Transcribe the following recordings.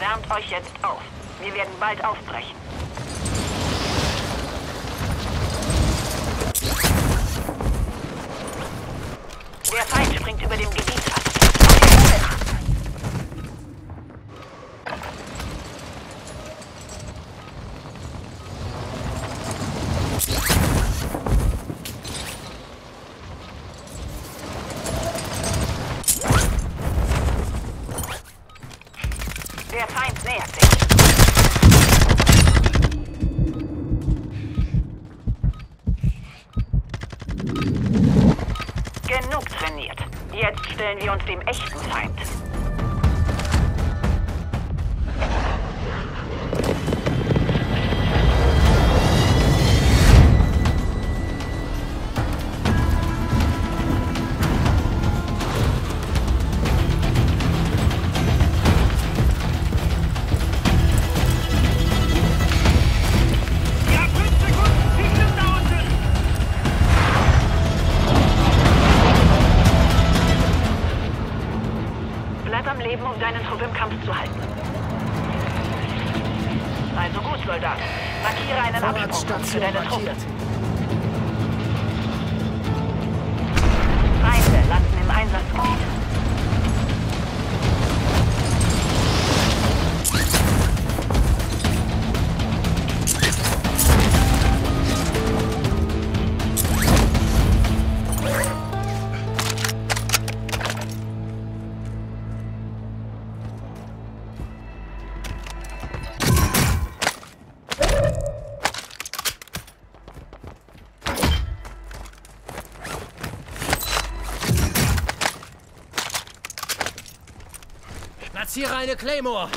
Wärmt euch jetzt auf. Wir werden bald aufbrechen. Der Feind springt über dem Gebiet dem echten Platziere eine Claymore.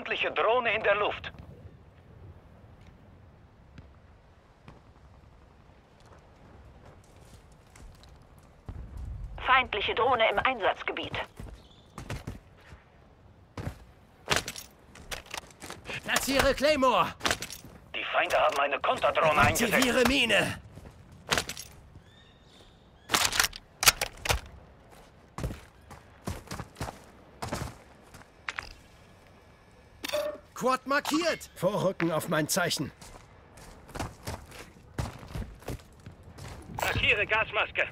Feindliche Drohne in der Luft. Feindliche Drohne im Einsatzgebiet. Platziere Claymore. Die Feinde haben eine Konterdrohne eingesetzt. Aktiviere Mine. Quad markiert. Vorrücken auf mein Zeichen. Markiere Gasmaske.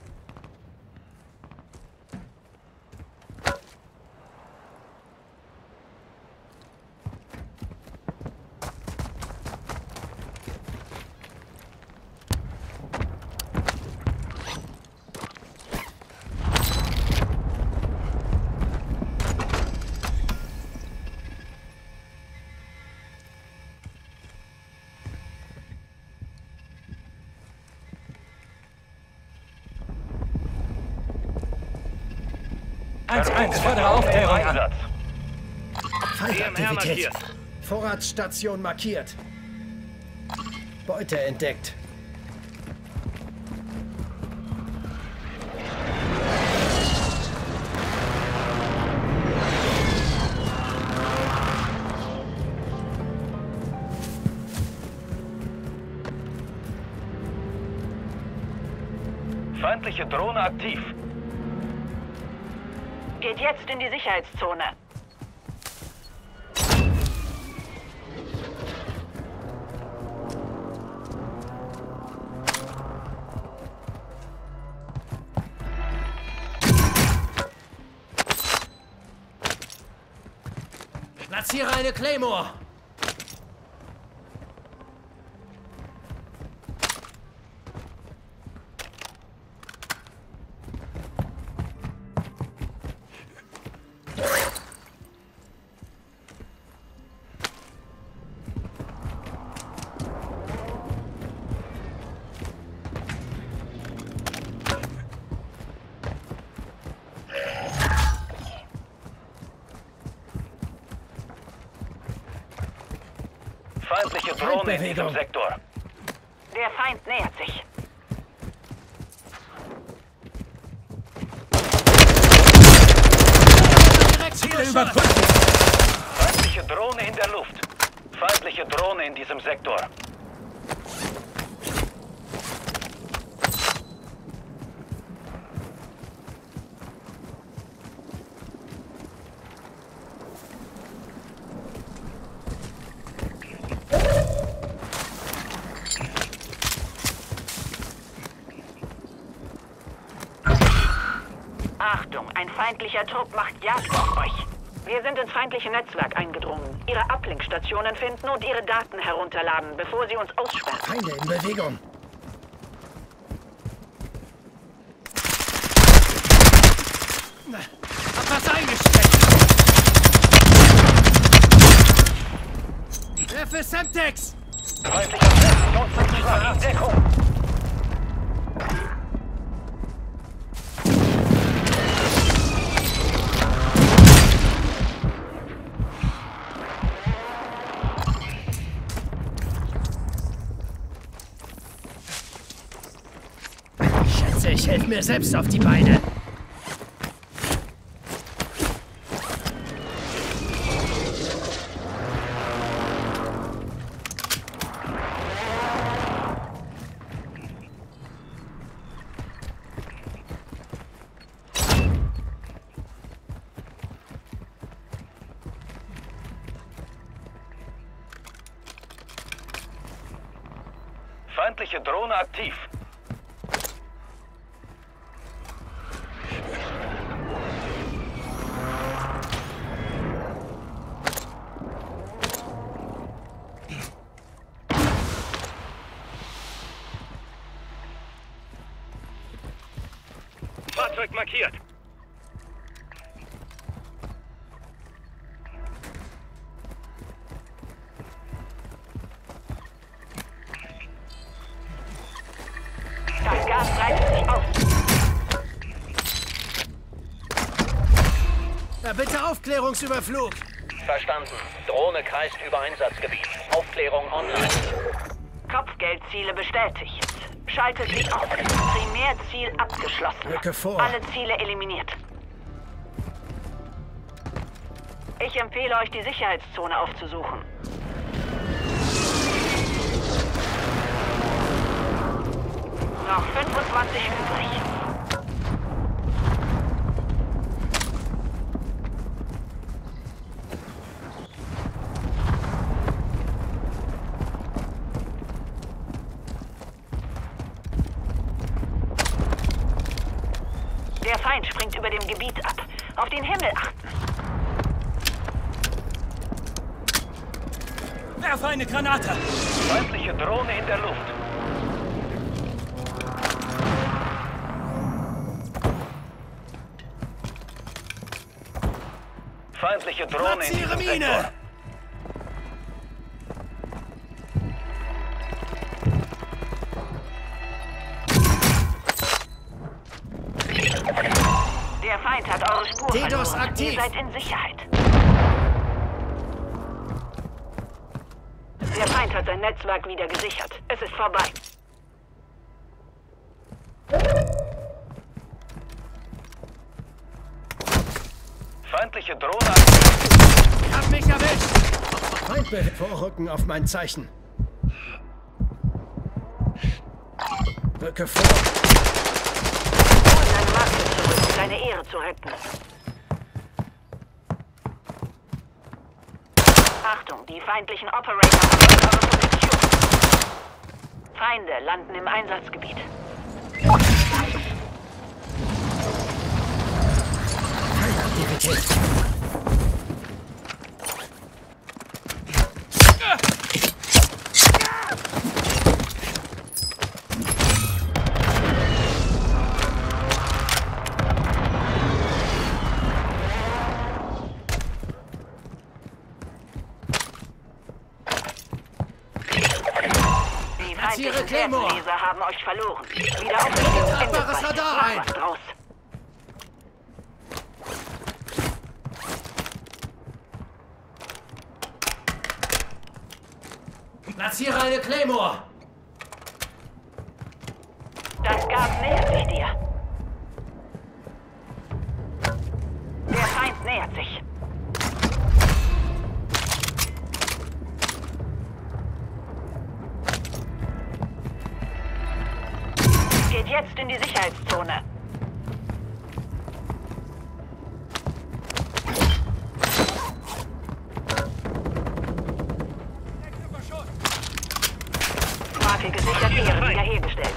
Eins, eins, fordere Aufklärung an. Feindaktivität. Vorratsstation markiert. Beute entdeckt. Feindliche Drohne aktiv. Geht jetzt in die Sicherheitszone. Platziere eine Claymore. Feindliche Drohne in diesem. Sektor. Der Feind nähert sich. Ziele überprüfen. Feindliche Drohne in der Luft. Feindliche Drohne in diesem Sektor. Achtung, ein feindlicher Trupp macht Jagd auf euch. Wir sind ins feindliche Netzwerk eingedrungen. Ihre Ablinkstationen finden und ihre Daten herunterladen, bevor sie uns aussperren. Feinde in Bewegung. Hab was eingesteckt. Werfe Semtex! Feindlicher in Deckung. Mir selbst auf die Beine. Feindliche Drohne aktiv. Fahrzeug markiert. Das Gas breitet sich aus. Na bitte Aufklärungsüberflug. Verstanden. Drohne kreist über Einsatzgebiet. Aufklärung online. Kopfgeldziele bestätigt. Schaltet sich auf. Primärziel abgeschlossen. Rücke vor. Alle Ziele eliminiert. Ich empfehle euch, die Sicherheitszone aufzusuchen. Noch 25 übrig. Der Feind springt über dem Gebiet ab. Auf den Himmel achten. Werfe eine Granate. Feindliche Drohne in der Luft. Feindliche Drohne in Platziere diesem Mine! Sektor. Aktiv. Ihr seid in Sicherheit. Der Feind hat sein Netzwerk wieder gesichert. Es ist vorbei. Feindliche Drohne aktiv. Hab mich erwischt! Feindbe vorrücken auf mein Zeichen. Rücke vor. Holen deine Marke zurück, um deine Ehre zu retten. Achtung, die feindlichen Operator. Feinde landen im Einsatzgebiet. Feindaktivität. Wertenleser haben euch verloren. Wieder Tapferes bald. Radar Mach ein. draus. Platziere eine Claymore! Das Gas nähert sich dir. Der Feind nähert sich. Jetzt in die Sicherheitszone. Marke gesichert, Ehre wiederhergestellt.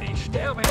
Ich sterbe.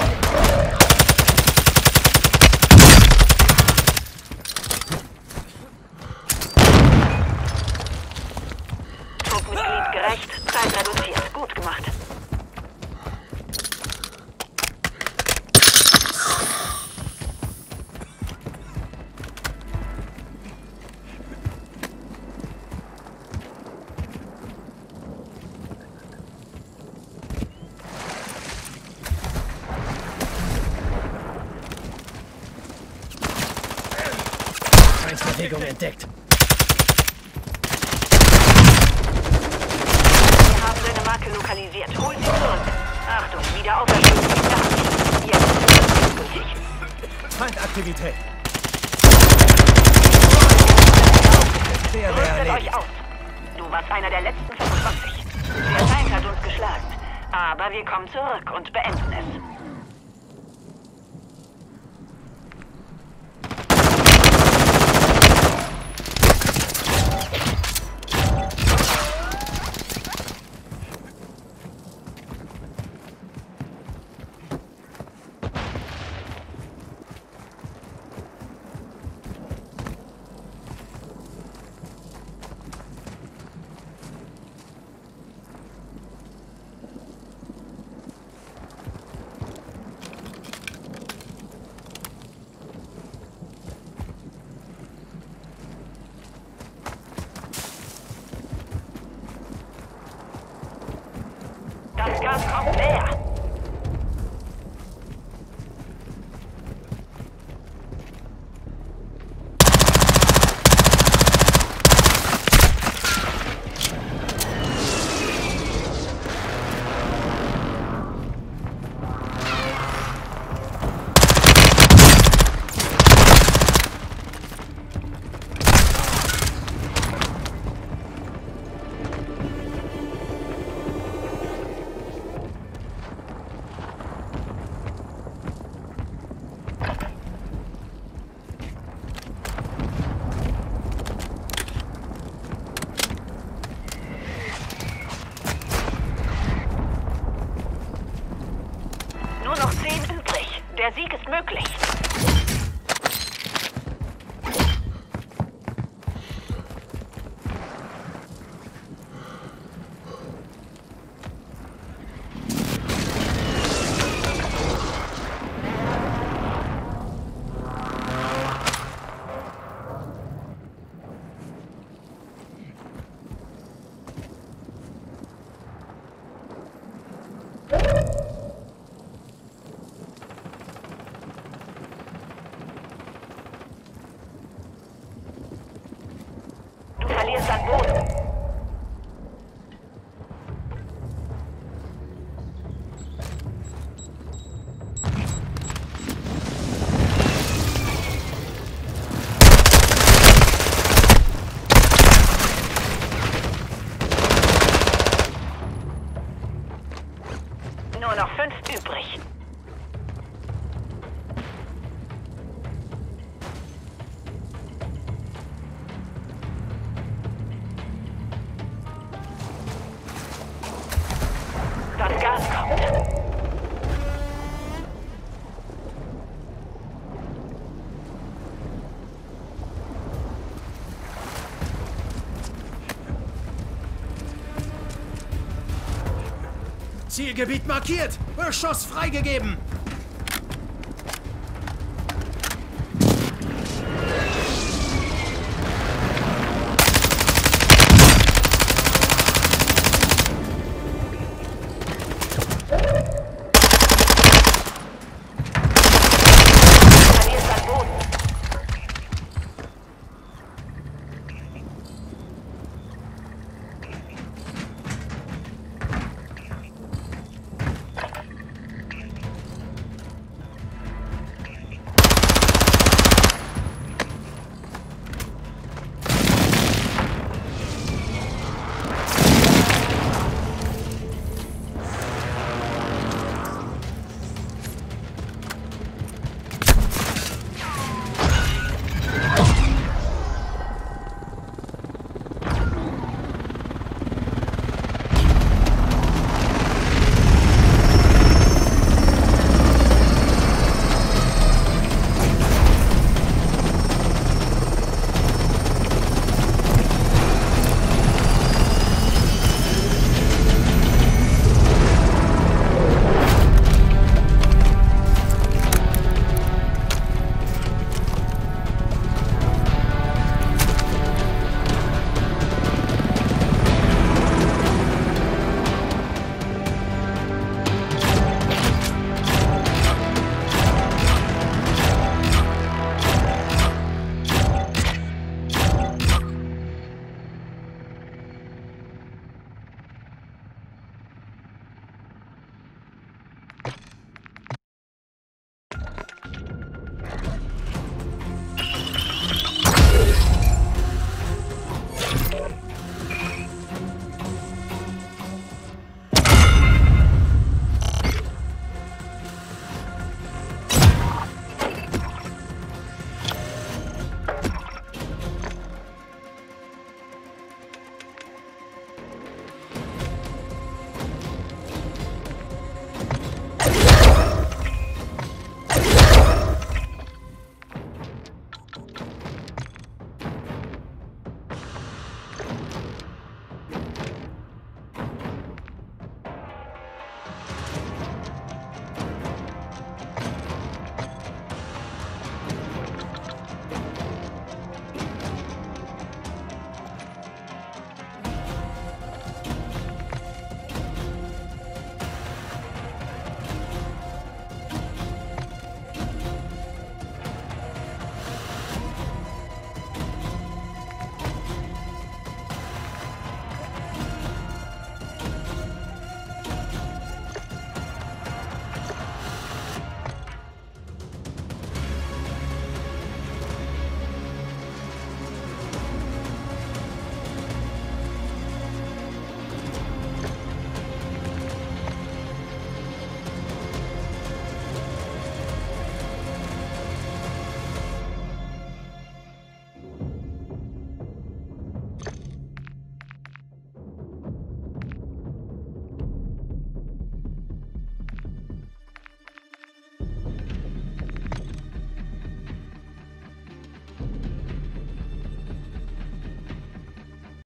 Feindbewegung entdeckt. Wir haben seine Marke lokalisiert. Hol sie zurück. Achtung, wieder auferstehen. Jetzt. Feindaktivität. Rüstet euch aus. Du warst einer der letzten 25. Der Feind hat uns geschlagen. Aber wir kommen zurück und beenden es. Zielgebiet markiert. Beschuss freigegeben.